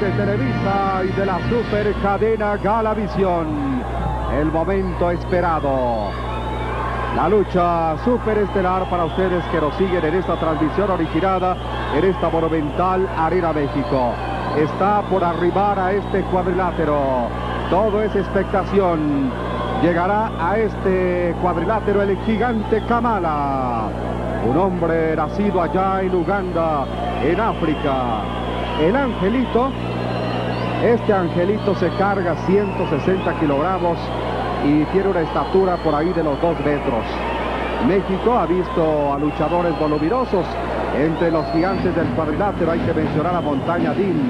de Televisa y de la super cadena Galavisión. El momento esperado. La lucha superestelar para ustedes que nos siguen en esta transmisión originada en esta monumental Arena México. Está por arribar a este cuadrilátero. Todo es expectación. Llegará a este cuadrilátero el gigante Kamala. Un hombre nacido allá en Uganda, en África. El angelito, este angelito se carga 160 kilogramos y tiene una estatura por ahí de los dos metros. México ha visto a luchadores voluminosos. Entre los gigantes del cuadrilátero hay que mencionar a Montaña Dean.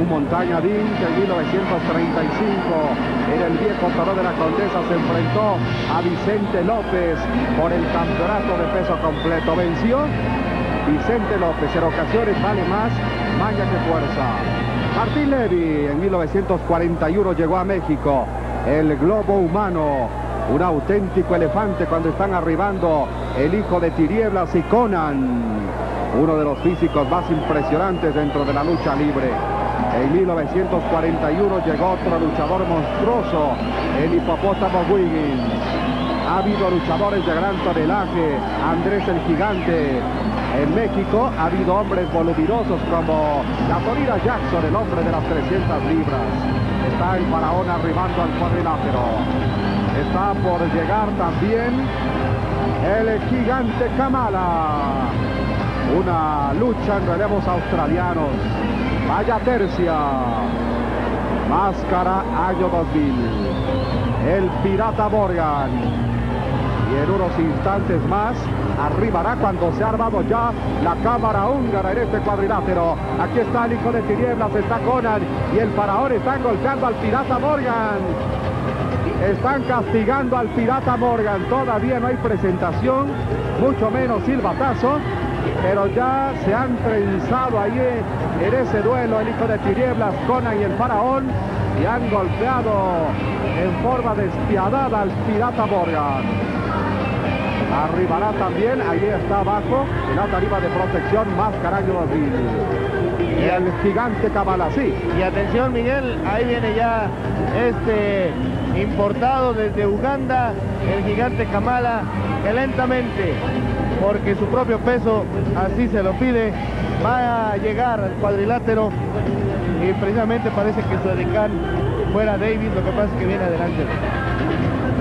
Un Montaña Dean que en 1935 en el viejo toro de la Condesa se enfrentó a Vicente López por el campeonato de peso completo. Venció Vicente López. En ocasiones vale más maña que fuerza. Martín Levy en 1941 llegó a México el globo humano, un auténtico elefante cuando están arribando el hijo de Tinieblas y Conan, uno de los físicos más impresionantes dentro de la lucha libre. En 1941 llegó otro luchador monstruoso, el hipopótamo Wiggins. Ha habido luchadores de gran tonelaje, Andrés el Gigante. En México ha habido hombres voluminosos como la Florida Jackson, el hombre de las 300 libras. Está el faraón arribando al cuadrilátero. Está por llegar también el gigante Kamala. Una lucha en relevos australianos. Vaya tercia. Máscara año 2000. El pirata Morgan. Y en unos instantes más arribará cuando se ha armado ya la cámara húngara en este cuadrilátero. Aquí está el hijo de tinieblas, está Conan y el faraón están golpeando al pirata Morgan. Están castigando al pirata Morgan. Todavía no hay presentación, mucho menos silbatazo. Pero ya se han trenzado ahí en ese duelo el hijo de tinieblas, Conan y el faraón. Y han golpeado en forma despiadada al pirata Morgan. Arribará también, ahí está abajo, en la tarifa de protección, Mascaraño 2000. Y el gigante Kamala, sí. Y atención Miguel, ahí viene ya este importado desde Uganda, el gigante Kamala, que lentamente, porque su propio peso así se lo pide, va a llegar al cuadrilátero y precisamente parece que su edecán fuera David, lo que pasa es que viene adelante.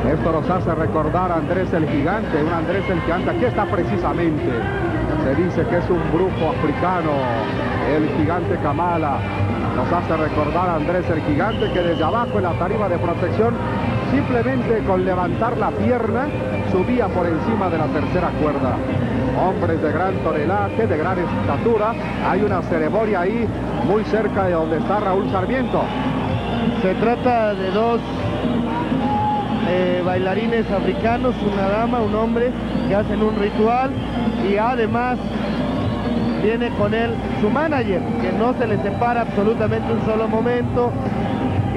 Esto nos hace recordar a Andrés el Gigante, un Andrés el Gigante, aquí está precisamente. Se dice que es un brujo africano, el gigante Kamala. Nos hace recordar a Andrés el Gigante que desde abajo en la tarifa de protección, simplemente con levantar la pierna, subía por encima de la tercera cuerda. Hombres de gran tonelaje, de gran estatura. Hay una ceremonia ahí muy cerca de donde está Raúl Sarmiento. Se trata de dos bailarines africanos, una dama, un hombre, que hacen un ritual y además viene con él su manager, que no se le separa absolutamente un solo momento.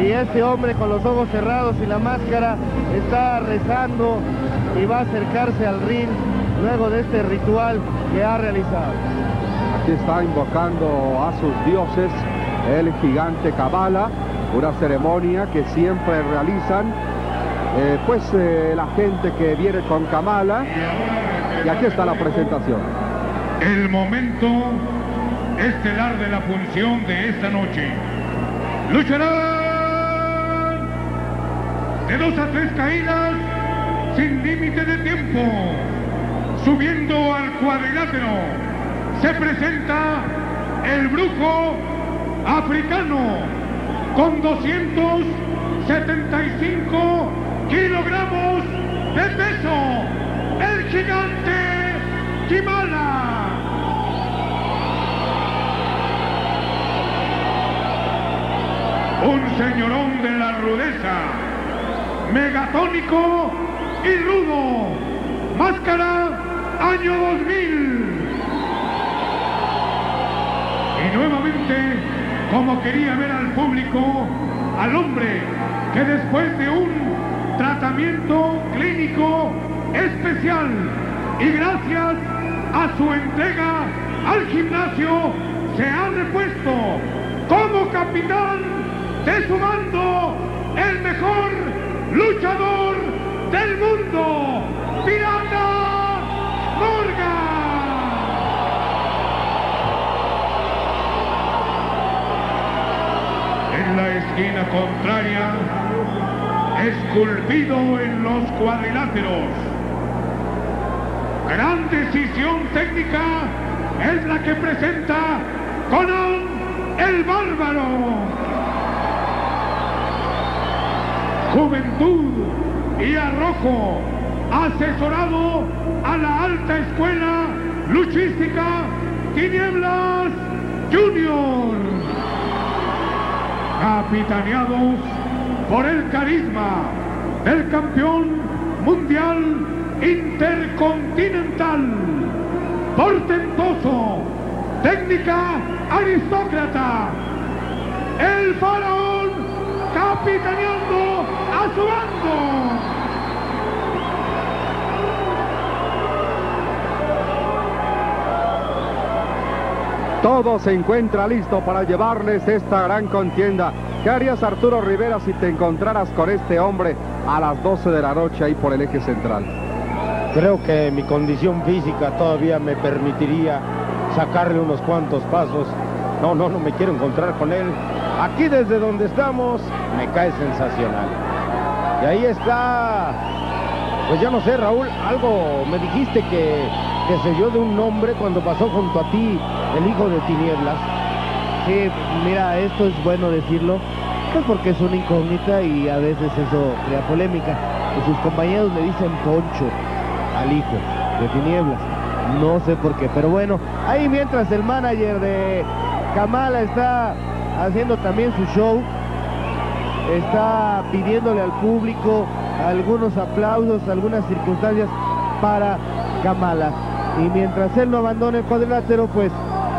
Y este hombre con los ojos cerrados y la máscara está rezando y va a acercarse al ring luego de este ritual que ha realizado. Aquí está invocando a sus dioses el gigante Kabbalah, una ceremonia que siempre realizan eh, pues eh, la gente que viene con Kamala. Y aquí está la presentación. El momento estelar de la función de esta noche. Lucharán de dos a tres caídas sin límite de tiempo. Subiendo al cuadrilátero se presenta el brujo africano con 275 kilogramos de peso, el gigante Kimala. Un señorón de la rudeza, megatónico y rudo, máscara año 2000. Y nuevamente, como quería ver al público, al hombre que después de un tratamiento clínico especial y gracias a su entrega al gimnasio se ha repuesto como capitán de su mando, el mejor luchador del mundo, Pirata Morgan. En la esquina contraria, esculpido en los cuadriláteros. Gran decisión técnica es la que presenta Conan el Bárbaro. Juventud y arrojo, asesorado a la alta escuela luchística Tinieblas Junior. Capitaneados por el carisma del campeón mundial intercontinental, portentoso, técnica aristócrata, el faraón capitaneando a su bando. Todo se encuentra listo para llevarles esta gran contienda. ¿Qué harías Arturo Rivera si te encontraras con este hombre a las 12 de la noche ahí por el eje central? Creo que mi condición física todavía me permitiría sacarle unos cuantos pasos. No, no, no me quiero encontrar con él. Aquí desde donde estamos me cae sensacional. Y ahí está, pues ya no sé, Raúl, algo me dijiste que, que se dio de un nombre cuando pasó junto a ti el hijo de tinieblas. Sí, mira, esto es bueno decirlo, pues porque es una incógnita y a veces eso crea polémica. Y sus compañeros le dicen Poncho al hijo de tinieblas. No sé por qué, pero bueno, ahí mientras el manager de Kamala está haciendo también su show, está pidiéndole al público algunos aplausos, algunas circunstancias para Kamala. Y mientras él no abandone el cuadrilátero, pues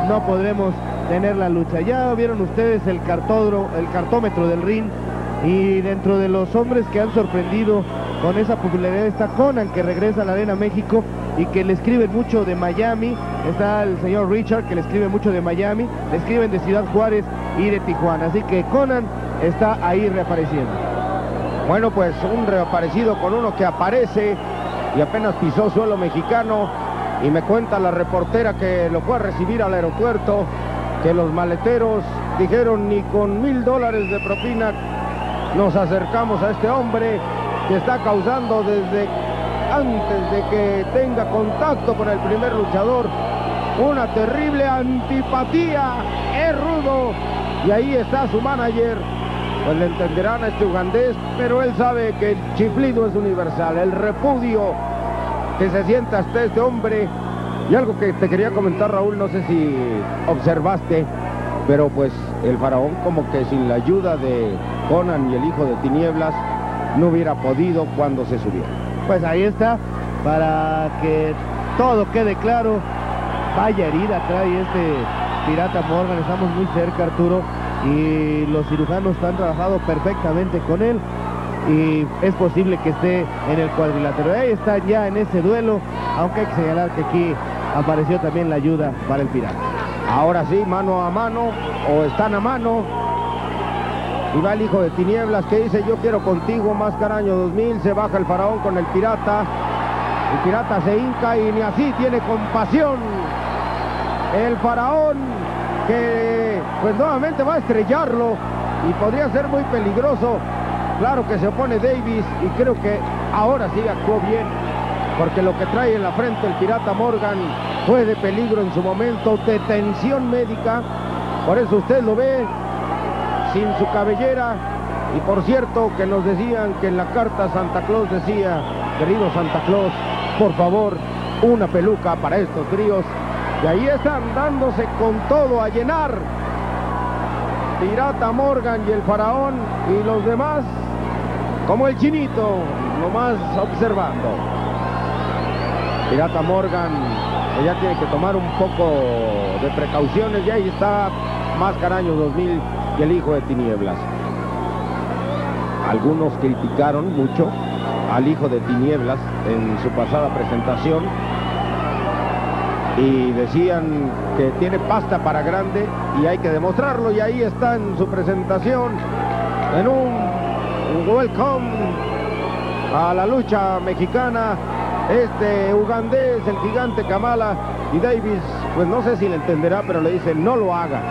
no podremos tener la lucha. Ya vieron ustedes el, cartódromo, el cartómetro del ring y dentro de los hombres que han sorprendido con esa popularidad está Conan que regresa a la Arena México y que le escriben mucho de Miami. Está el señor Richard que le escribe mucho de Miami, le escriben de Ciudad Juárez y de Tijuana. Así que Conan está ahí reapareciendo. Bueno, pues un reaparecido con uno que aparece y apenas pisó suelo mexicano y me cuenta la reportera que lo fue a recibir al aeropuerto, que los maleteros dijeron ni con mil dólares de propina nos acercamos a este hombre que está causando desde antes de que tenga contacto con el primer luchador una terrible antipatía, es rudo y ahí está su manager pues le entenderán a este ugandés, pero él sabe que el chiflido es universal, el repudio que se sienta hasta este hombre. Y algo que te quería comentar, Raúl, no sé si observaste, pero pues el faraón como que sin la ayuda de Conan y el hijo de Tinieblas no hubiera podido cuando se subiera. Pues ahí está, para que todo quede claro. Vaya herida trae este Pirata Morgan, estamos muy cerca Arturo y los cirujanos han trabajado perfectamente con él y es posible que esté en el cuadrilátero. Ahí está ya en ese duelo, aunque hay que señalar que aquí apareció también la ayuda para el pirata. Ahora sí, mano a mano, o están a mano. Y va el hijo de tinieblas que dice yo quiero contigo, Máscara año 2000, se baja el faraón con el pirata. El pirata se hinca y ni así tiene compasión. El faraón que pues nuevamente va a estrellarlo y podría ser muy peligroso. Claro que se opone Davis y creo que ahora sí actuó bien, porque lo que trae en la frente el pirata Morgan fue de peligro en su momento, de tensión médica, por eso usted lo ve sin su cabellera. Y por cierto que nos decían que en la carta Santa Claus decía, querido Santa Claus, por favor, una peluca para estos tríos. Y ahí están dándose con todo a llenar. Pirata Morgan y el faraón y los demás, como el chinito, nomás observando. Pirata Morgan, que ya tiene que tomar un poco de precauciones, y ahí está Máscara Año 2000 y el hijo de Tinieblas. Algunos criticaron mucho al hijo de Tinieblas en su pasada presentación y decían que tiene pasta para grande y hay que demostrarlo y ahí está en su presentación en un welcome a la lucha mexicana este ugandés, el gigante Kamala y Davis, pues no sé si le entenderá, pero le dice no lo haga.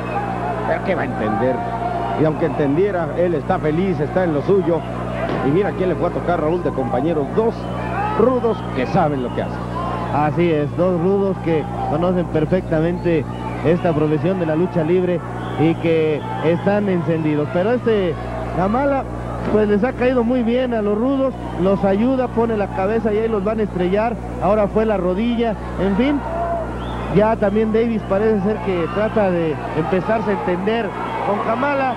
Pero ¿qué va a entender? Y aunque entendiera, él está feliz, está en lo suyo. Y mira quién le fue a tocar Raúl de compañeros, dos rudos que saben lo que hacen. Así es, dos rudos que conocen perfectamente esta profesión de la lucha libre y que están encendidos. Pero este Kamala pues les ha caído muy bien a los rudos, los ayuda, pone la cabeza y ahí los van a estrellar, ahora fue la rodilla, en fin, ya también Davis parece ser que trata de empezarse a entender con Kamala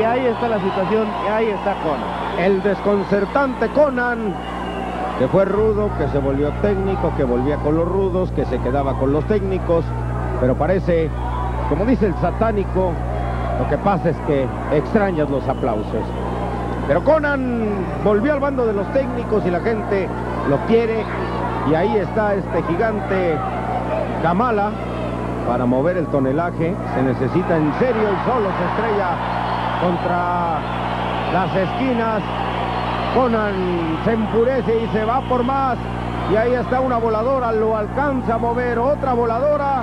y ahí está la situación, y ahí está Conan. El desconcertante Conan, que fue rudo, que se volvió técnico, que volvía con los rudos, que se quedaba con los técnicos, pero parece, como dice el satánico, lo que pasa es que extrañas los aplausos. Pero Conan volvió al bando de los técnicos y la gente lo quiere. Y ahí está este gigante Kamala. Para mover el tonelaje se necesita en serio y solo se estrella contra las esquinas. Conan se enfurece y se va por más. Y ahí está una voladora, lo alcanza a mover, otra voladora.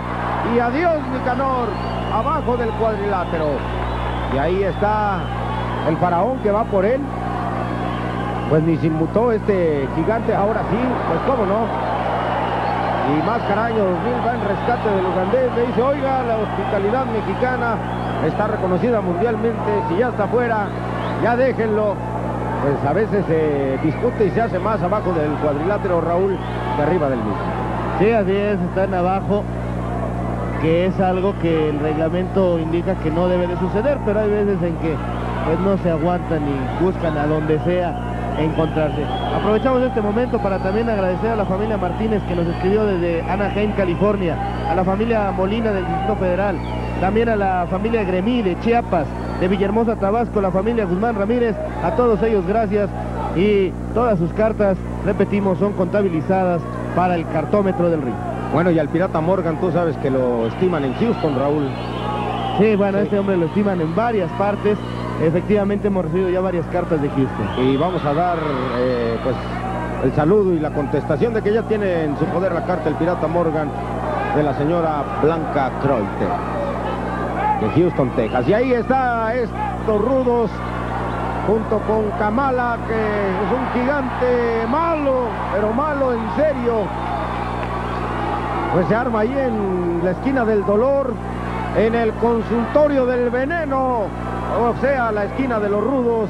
Y adiós Nicanor, abajo del cuadrilátero. Y ahí está el faraón que va por él. Pues ni se inmutó este gigante, ahora sí, pues cómo no. Y más caraño 2000 va en rescate del ugandés, le dice, oiga, la hospitalidad mexicana está reconocida mundialmente, si ya está afuera, ya déjenlo. Pues a veces se discute y se hace más abajo del cuadrilátero Raúl que arriba del mismo. Sí, así es, están abajo, que es algo que el reglamento indica que no debe de suceder, pero hay veces en que pues no se aguantan y buscan a donde sea encontrarse. Aprovechamos este momento para también agradecer a la familia Martínez que nos escribió desde Anaheim, California, a la familia Molina del Distrito Federal, también a la familia Gremí de Chiapas, de Villahermosa, Tabasco, la familia Guzmán Ramírez, a todos ellos gracias y todas sus cartas, repetimos, son contabilizadas para el cartómetro del río. Bueno, y al pirata Morgan, tú sabes que lo estiman en Houston, Raúl. Sí, bueno, este hombre lo estiman en varias partes. Efectivamente hemos recibido ya varias cartas de Houston. Y vamos a dar eh, pues el saludo y la contestación de que ya tiene en su poder la carta el pirata Morgan de la señora Blanca Croiter de Houston, Texas. Y ahí está estos rudos junto con Kamala, que es un gigante malo, pero malo en serio. Pues se arma ahí en la esquina del dolor, en el consultorio del veneno, o sea, la esquina de los rudos.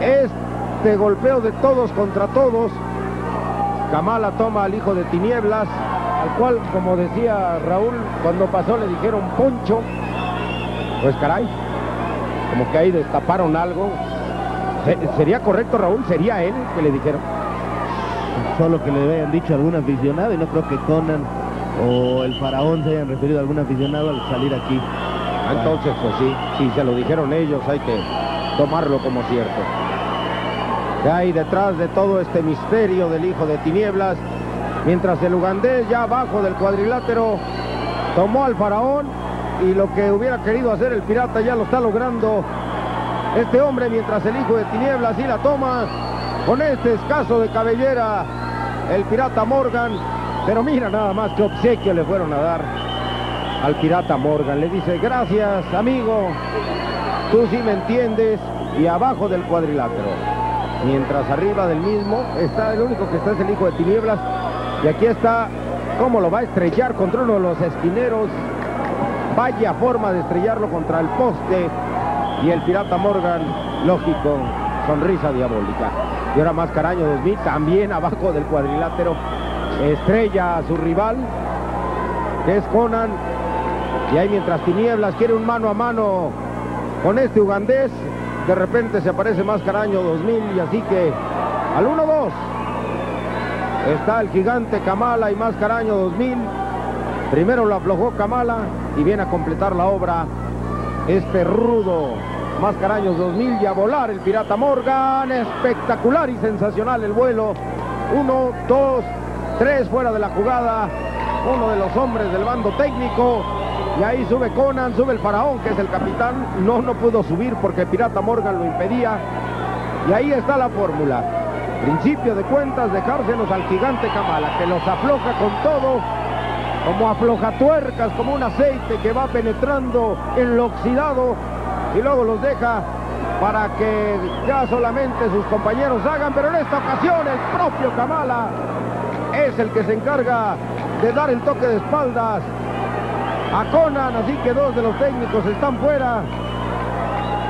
Este golpeo de todos contra todos. Kamala toma al hijo de tinieblas, al cual, como decía Raúl, cuando pasó le dijeron poncho. Pues caray, como que ahí destaparon algo. ¿Sería correcto, Raúl? ¿Sería él que le dijeron? Solo que le habían dicho a algún aficionado y no creo que Conan o el faraón se hayan referido a algún aficionado al salir aquí. Ah, entonces, pues sí, si se lo dijeron ellos, hay que tomarlo como cierto. ¿Qué hay detrás de todo este misterio del hijo de tinieblas? Mientras el ugandés ya abajo del cuadrilátero tomó al faraón y lo que hubiera querido hacer el pirata ya lo está logrando este hombre mientras el hijo de tinieblas sí la toma con este escaso de cabellera el pirata Morgan pero mira nada más que obsequio le fueron a dar al pirata Morgan. Le dice, gracias amigo, tú sí me entiendes. Y abajo del cuadrilátero. Mientras arriba del mismo está el único que está es el hijo de tinieblas. Y aquí está cómo lo va a estrellar contra uno de los esquineros. Vaya forma de estrellarlo contra el poste. Y el pirata Morgan, lógico, sonrisa diabólica. Y ahora más caraño 2000, también abajo del cuadrilátero estrella a su rival, que es Conan. Y ahí mientras Tinieblas quiere un mano a mano con este ugandés, de repente se aparece más caraño 2000 y así que al 1-2 está el gigante Kamala y más caraño 2000. Primero lo aflojó Kamala y viene a completar la obra este rudo Mascaraños 2000 y a volar el Pirata Morgan. Espectacular y sensacional el vuelo. Uno, dos, Tres fuera de la jugada. Uno de los hombres del bando técnico. Y ahí sube Conan, sube el faraón, que es el capitán. No, no pudo subir porque Pirata Morgan lo impedía. Y ahí está la fórmula. Principio de cuentas, dejárselos al gigante Kamala, que los afloja con todo, como afloja tuercas, como un aceite que va penetrando en lo oxidado y luego los deja para que ya solamente sus compañeros hagan, pero en esta ocasión el propio Kamala es el que se encarga de dar el toque de espaldas a Conan, así que dos de los técnicos están fuera.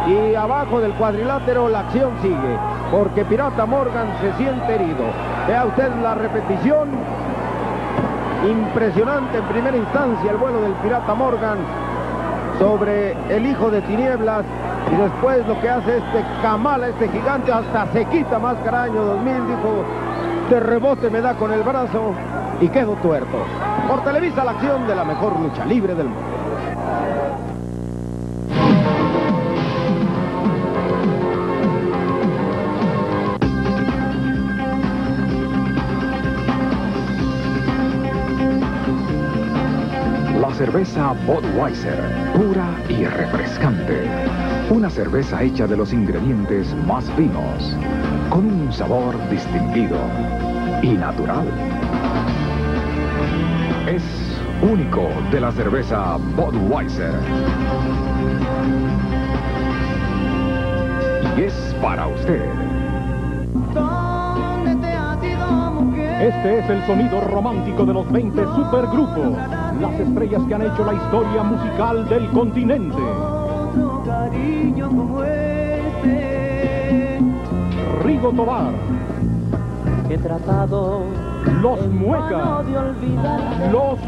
Y abajo del cuadrilátero la acción sigue, porque Pirata Morgan se siente herido. Vea usted la repetición, impresionante en primera instancia el vuelo del Pirata Morgan sobre el hijo de Tinieblas. Y después lo que hace este Kamala, este gigante, hasta se quita máscara año 2000, dijo, de rebote me da con el brazo y quedo tuerto. Por Televisa la acción de la mejor lucha libre del mundo. La cerveza Budweiser, pura y refrescante. Una cerveza hecha de los ingredientes más finos, con un sabor distinguido y natural. Es único de la cerveza Budweiser. Y es para usted. Este es el sonido romántico de los 20 supergrupos, las estrellas que han hecho la historia musical del continente. Este Rigo Tobar, he tratado Los Muecas, Los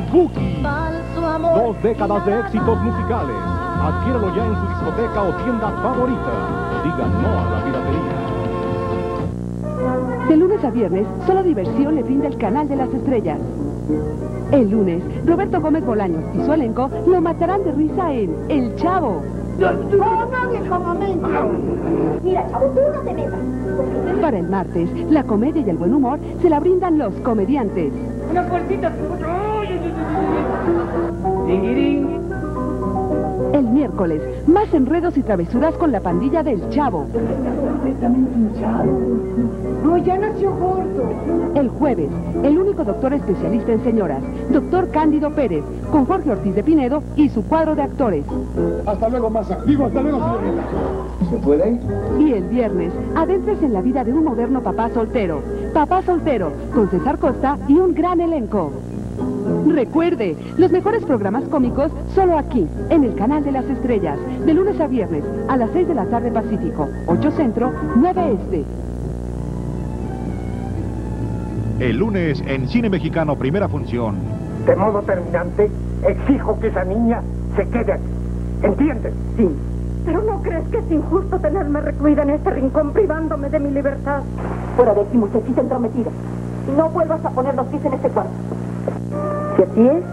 amor dos décadas de éxitos musicales. Adquiéralo ya en su discoteca o tienda favorita. Diga no a la piratería. De lunes a viernes, solo diversión le brinda el canal de las estrellas. El lunes, Roberto Gómez Bolaños y su elenco lo matarán de risa en El Chavo. Mira, chavo, tú no te metas. Para el martes, la comedia y el buen humor se la brindan los comediantes. El miércoles, más enredos y travesuras con la pandilla del Chavo. No, ya nació gordo. El jueves, el único doctor especialista en señoras, doctor Cándido Pérez, con Jorge Ortiz de Pinedo y su cuadro de actores. Hasta luego, Masa. Digo, hasta luego, señorita. ¿Se puede? Y el viernes, adentres en la vida de un moderno papá soltero. Papá soltero, con César Costa y un gran elenco. Recuerde, los mejores programas cómicos solo aquí, en el canal de las estrellas, de lunes a viernes, a las 6 de la tarde Pacífico, 8 Centro, 9 Este. El lunes en Cine Mexicano, primera función. De modo terminante, exijo que esa niña se quede aquí. ¿Entiendes? Sí. Pero ¿no crees que es injusto tenerme recluida en este rincón privándome de mi libertad? Fuera de aquí, muchachita entrometida. Y no vuelvas a poner los pies en este cuarto. Si así es,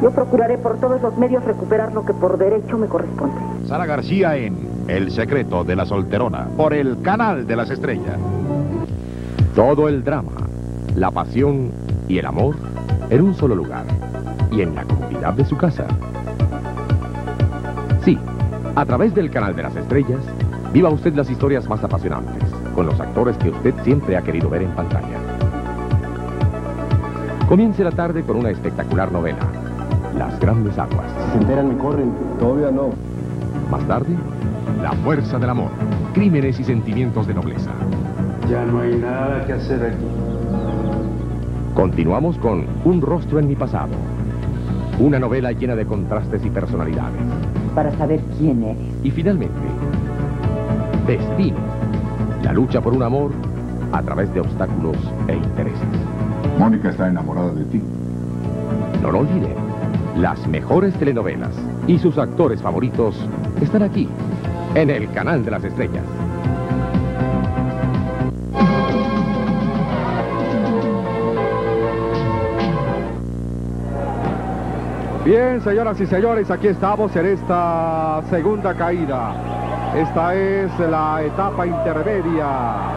yo procuraré por todos los medios recuperar lo que por derecho me corresponde. Sara García en El secreto de la solterona, por el canal de las estrellas. Todo el drama, la pasión y el amor en un solo lugar y en la comodidad de su casa. Sí, a través del canal de las estrellas, viva usted las historias más apasionantes con los actores que usted siempre ha querido ver en pantalla. Comience la tarde con una espectacular novela, Las Grandes Aguas. Se enteran, me corren. Todavía no. Más tarde, La fuerza del amor. Crímenes y sentimientos de nobleza. Ya no hay nada que hacer aquí. Continuamos con Un rostro en mi pasado. Una novela llena de contrastes y personalidades. Para saber quién eres. Y finalmente, Destino. La lucha por un amor a través de obstáculos e intereses. Mónica está enamorada de ti. No lo olvide, las mejores telenovelas y sus actores favoritos están aquí, en el canal de las estrellas. Bien, señoras y señores, aquí estamos en esta segunda caída. Esta es la etapa intermedia.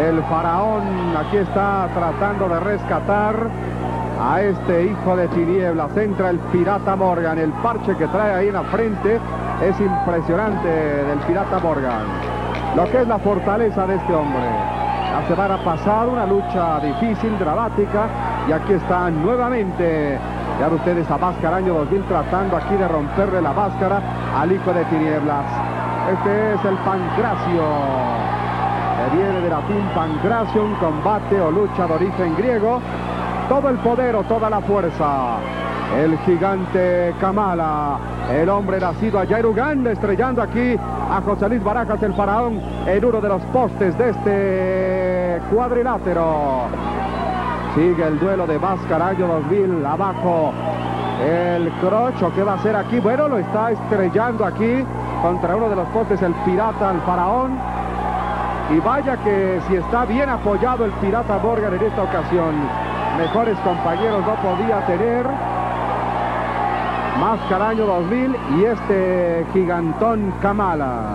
El faraón aquí está tratando de rescatar a este hijo de tinieblas. Entra el pirata Morgan. El parche que trae ahí en la frente es impresionante del pirata Morgan. Lo que es la fortaleza de este hombre. La semana pasada una lucha difícil, dramática. Y aquí está nuevamente. Ya ustedes a Máscara año 2000 tratando aquí de romperle la máscara al hijo de tinieblas. Este es el Pancracio. Que viene de latín Pancracio, un combate o lucha de origen griego todo el poder o toda la fuerza. El gigante Kamala, el hombre nacido allá en Uganda, estrellando aquí a José Luis Barajas, el faraón, en uno de los postes de este cuadrilátero. Sigue el duelo de Máscara año 2000, abajo el crocho, ¿qué va a hacer aquí? Bueno, lo está estrellando aquí contra uno de los postes el pirata, el faraón. Y vaya que si está bien apoyado el pirata Morgan en esta ocasión mejores compañeros no podía tener. Máscara año 2000 y este gigantón Kamala.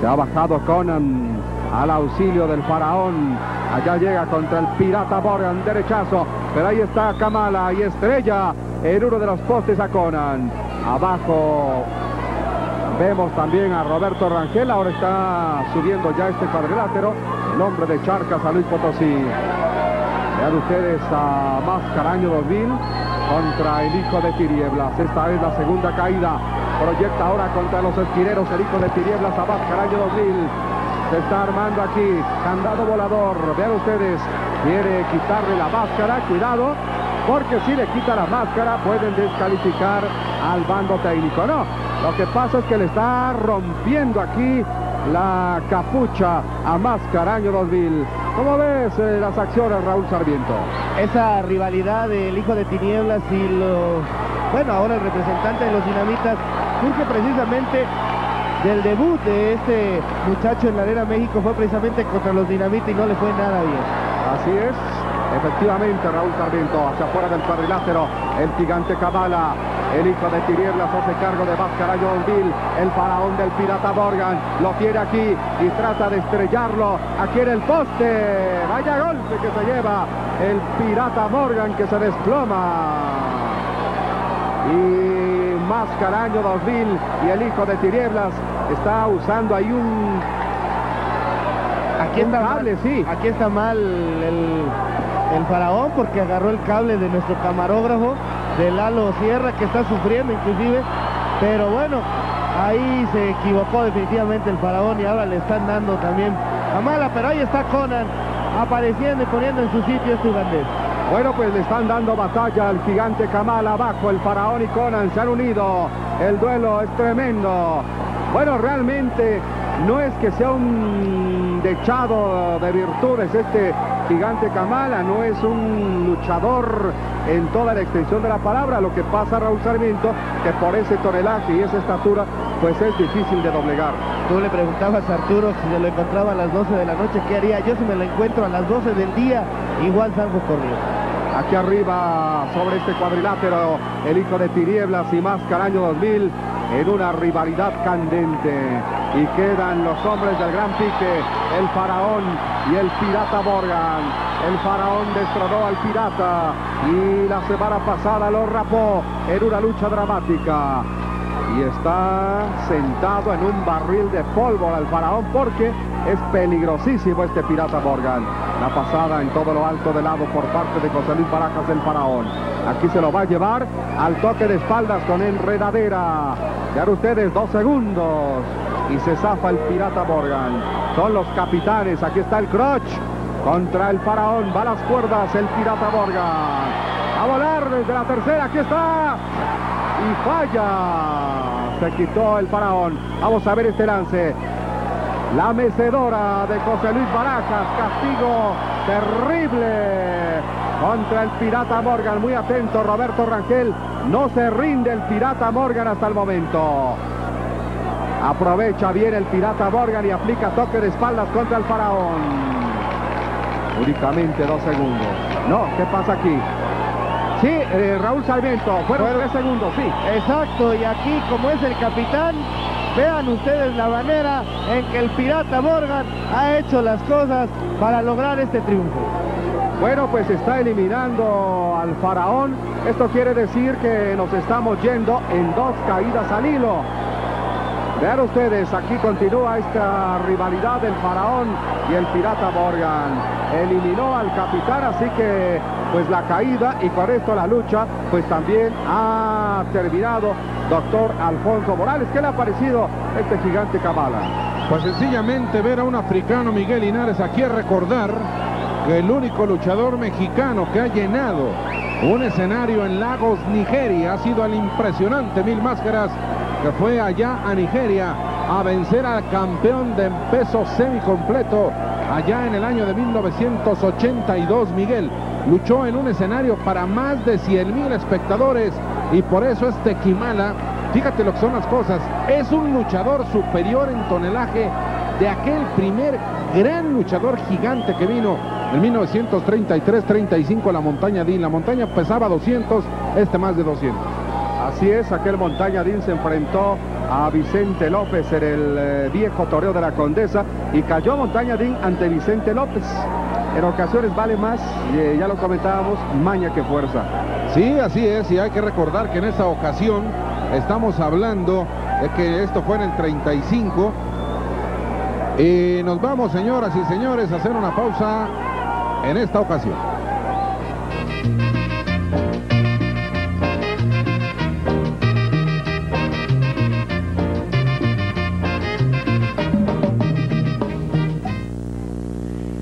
Se ha bajado Conan al auxilio del faraón. Allá llega contra el pirata Morgan, derechazo. Pero ahí está Kamala y estrella en uno de los postes a Conan. Abajo vemos también a Roberto Rangel. Ahora está subiendo ya este cuadrilátero. El hombre de Charcas a Luis Potosí. Vean ustedes a Máscara año 2000 contra el hijo de Tinieblas. Esta es la segunda caída. Proyecta ahora contra los esquineros el hijo de Tinieblas a Máscara año 2000. Se está armando aquí. Candado volador. Vean ustedes. Quiere quitarle la máscara. Cuidado. Porque si le quita la máscara pueden descalificar al bando técnico. No. Lo que pasa es que le está rompiendo aquí la capucha a Máscara año 2000. ¿Cómo ves eh, las acciones, Raúl Sarmiento? Esa rivalidad del hijo de tinieblas y lo... Bueno, ahora el representante de los dinamitas surge precisamente del debut de este muchacho en la Arena México fue precisamente contra los dinamitas y no le fue nada bien. Así es, efectivamente Raúl Sarmiento hacia afuera del cuadrilátero, el gigante Cabala, el hijo de Tinieblas hace cargo de Máscara John Bill, el faraón del pirata Morgan, lo tiene aquí y trata de estrellarlo aquí en el poste. Vaya golpe que se lleva el pirata Morgan que se desploma. Y Máscara año 2000 y el hijo de Tinieblas está usando ahí un... Aquí está mal, sí. Aquí está mal el, el faraón porque agarró el cable de nuestro camarógrafo de Lalo Sierra que está sufriendo inclusive, pero bueno, ahí se equivocó definitivamente el faraón y ahora le están dando también a mala, pero ahí está Conan apareciendo y poniendo en su sitio este ugandés. Bueno, pues le están dando batalla al gigante Kamala abajo, el faraón y Conan se han unido, el duelo es tremendo. Bueno, realmente no es que sea un dechado de virtudes este gigante Kamala, no es un luchador en toda la extensión de la palabra. Lo que pasa, Raúl Sarmiento, que por ese tonelaje y esa estatura, pues es difícil de doblegar. Tú le preguntabas a Arturo si se lo encontraba a las 12 de la noche, ¿qué haría? Yo si me lo encuentro a las 12 del día, igual salgo corriendo. Aquí arriba, sobre este cuadrilátero, el hijo de Tinieblas y Máscara año 2000, en una rivalidad candente. Y quedan los hombres del gran pique, el faraón y el pirata Morgan. El faraón destronó al pirata y la semana pasada lo rapó en una lucha dramática. Y está sentado en un barril de pólvora el faraón porque es peligrosísimo este pirata Morgan. La pasada en todo lo alto del lado por parte de José Luis Barajas el faraón. Aquí se lo va a llevar al toque de espaldas con enredadera. Ya ustedes dos segundos y se zafa el pirata Morgan. Son los capitanes, aquí está el Crotch contra el faraón, va a las cuerdas el pirata Morgan. A volar desde la tercera, aquí está. Y falla. Se quitó el faraón. Vamos a ver este lance. La mecedora de José Luis Barajas, castigo terrible contra el pirata Morgan. Muy atento Roberto Rangel. No se rinde el pirata Morgan hasta el momento. Aprovecha bien el pirata Morgan y aplica toque de espaldas contra el faraón. Únicamente dos segundos. No, ¿qué pasa aquí? Sí, eh, Raúl Sarmiento, fueron tres segundos, sí. Exacto, y aquí como es el capitán, Vean ustedes la manera en que el pirata Morgan ha hecho las cosas para lograr este triunfo. Bueno, pues está eliminando al faraón. Esto quiere decir que nos estamos yendo en dos caídas al hilo. Vean ustedes, aquí continúa esta rivalidad del faraón y el pirata Morgan. Eliminó al capitán, así que pues la caída y con esto la lucha pues también ha terminado doctor Alfonso Morales. ¿Qué le ha parecido este gigante Kamala? Pues sencillamente ver a un africano Miguel Linares aquí a recordar el único luchador mexicano que ha llenado un escenario en Lagos, Nigeria, ha sido el impresionante Mil Máscaras que fue allá a Nigeria a vencer al campeón de peso semicompleto allá en el año de 1982, Miguel. Luchó en un escenario para más de 100 mil espectadores y por eso este Kimala, fíjate lo que son las cosas, es un luchador superior en tonelaje de aquel primer gran luchador gigante que vino en 1933-35 a la montaña Din. La montaña pesaba 200, este más de 200. Así es, aquel Montaña Din se enfrentó a Vicente López en el eh, viejo toreo de la Condesa y cayó Montaña Din ante Vicente López. En ocasiones vale más, eh, ya lo comentábamos, maña que fuerza. Sí, así es, y hay que recordar que en esta ocasión estamos hablando de que esto fue en el 35. Y nos vamos, señoras y señores, a hacer una pausa en esta ocasión.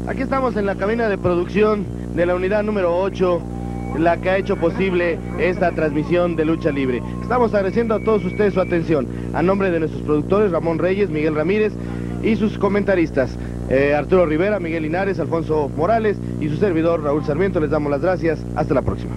Aquí estamos en la cabina de producción de la unidad número 8, la que ha hecho posible esta transmisión de lucha libre. Estamos agradeciendo a todos ustedes su atención. A nombre de nuestros productores Ramón Reyes, Miguel Ramírez y sus comentaristas. Eh, Arturo Rivera, Miguel Linares, Alfonso Morales y su servidor Raúl Sarmiento. Les damos las gracias. Hasta la próxima.